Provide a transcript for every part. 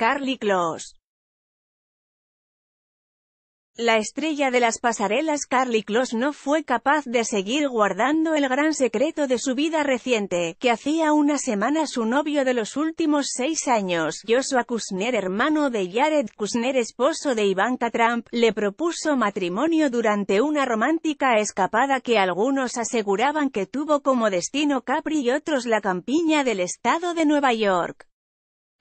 Carly Close la estrella de las pasarelas Carly Close no fue capaz de seguir guardando el gran secreto de su vida reciente, que hacía una semana su novio de los últimos seis años, Joshua Kushner hermano de Jared Kushner esposo de Ivanka Trump, le propuso matrimonio durante una romántica escapada que algunos aseguraban que tuvo como destino Capri y otros la campiña del estado de Nueva York.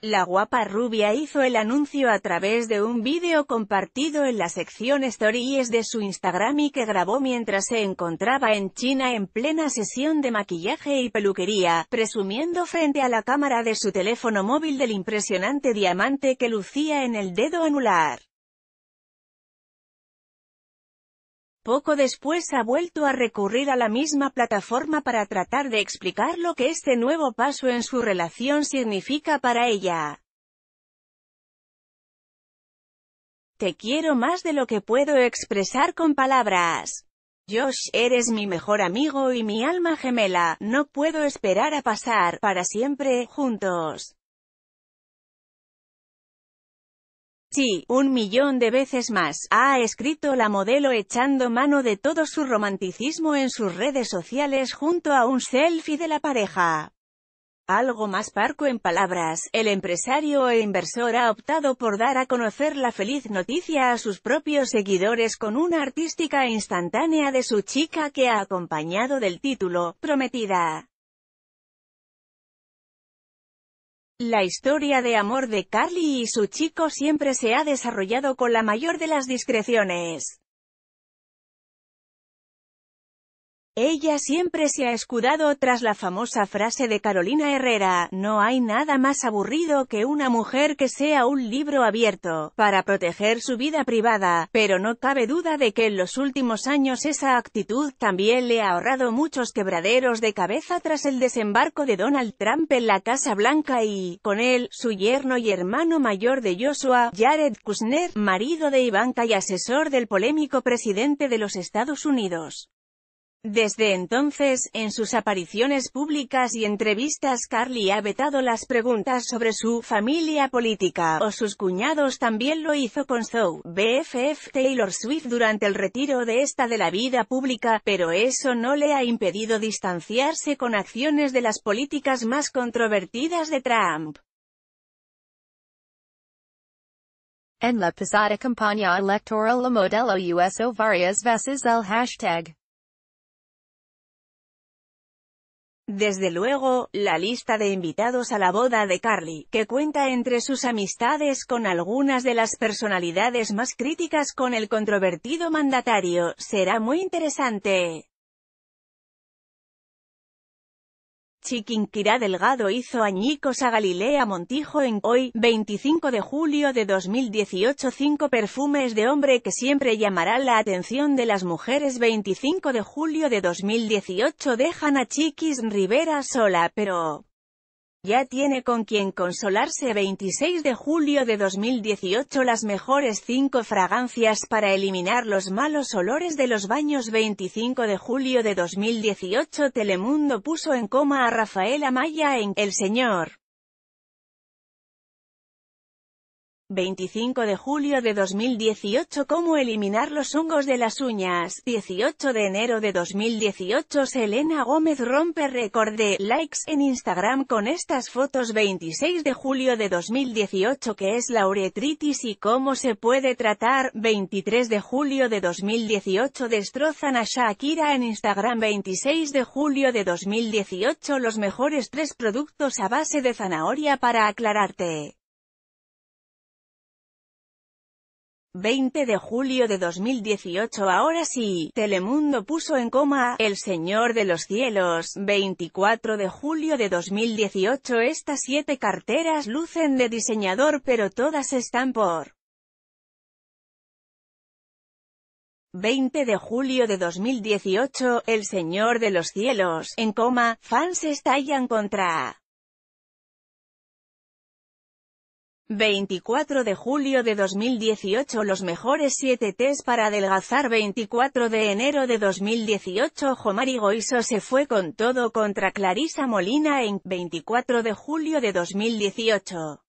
La guapa rubia hizo el anuncio a través de un vídeo compartido en la sección Stories de su Instagram y que grabó mientras se encontraba en China en plena sesión de maquillaje y peluquería, presumiendo frente a la cámara de su teléfono móvil del impresionante diamante que lucía en el dedo anular. Poco después ha vuelto a recurrir a la misma plataforma para tratar de explicar lo que este nuevo paso en su relación significa para ella. Te quiero más de lo que puedo expresar con palabras. Josh, eres mi mejor amigo y mi alma gemela, no puedo esperar a pasar, para siempre, juntos. Sí, un millón de veces más, ha escrito la modelo echando mano de todo su romanticismo en sus redes sociales junto a un selfie de la pareja. Algo más parco en palabras, el empresario e inversor ha optado por dar a conocer la feliz noticia a sus propios seguidores con una artística instantánea de su chica que ha acompañado del título, Prometida. La historia de amor de Carly y su chico siempre se ha desarrollado con la mayor de las discreciones. Ella siempre se ha escudado tras la famosa frase de Carolina Herrera, no hay nada más aburrido que una mujer que sea un libro abierto, para proteger su vida privada, pero no cabe duda de que en los últimos años esa actitud también le ha ahorrado muchos quebraderos de cabeza tras el desembarco de Donald Trump en la Casa Blanca y, con él, su yerno y hermano mayor de Joshua, Jared Kushner, marido de Ivanka y asesor del polémico presidente de los Estados Unidos. Desde entonces, en sus apariciones públicas y entrevistas Carly ha vetado las preguntas sobre su familia política, o sus cuñados también lo hizo con Zoe, BFF Taylor Swift durante el retiro de esta de la vida pública, pero eso no le ha impedido distanciarse con acciones de las políticas más controvertidas de Trump. En la pasada campaña electoral la modelo usó varias veces el hashtag Desde luego, la lista de invitados a la boda de Carly, que cuenta entre sus amistades con algunas de las personalidades más críticas con el controvertido mandatario, será muy interesante. Chiquinquirá Delgado hizo añicos a Galilea Montijo en Hoy, 25 de julio de 2018 Cinco perfumes de hombre que siempre llamarán la atención de las mujeres. 25 de julio de 2018 dejan a Chiquis Rivera sola, pero... Ya tiene con quien consolarse 26 de julio de 2018 las mejores 5 fragancias para eliminar los malos olores de los baños 25 de julio de 2018 Telemundo puso en coma a Rafael Amaya en El Señor. 25 de julio de 2018 Cómo eliminar los hongos de las uñas 18 de enero de 2018 Selena Gómez rompe récord de likes en Instagram con estas fotos. 26 de julio de 2018 que es la uretritis y cómo se puede tratar 23 de julio de 2018 destrozan a Shakira en Instagram. 26 de julio de 2018 los mejores tres productos a base de zanahoria para aclararte 20 de julio de 2018 Ahora sí, Telemundo puso en coma, El Señor de los Cielos, 24 de julio de 2018 Estas siete carteras lucen de diseñador pero todas están por 20 de julio de 2018, El Señor de los Cielos, en coma, fans estallan contra 24 de julio de 2018 Los mejores 7 test para adelgazar. 24 de enero de 2018 Jomari Goiso se fue con todo contra Clarisa Molina en 24 de julio de 2018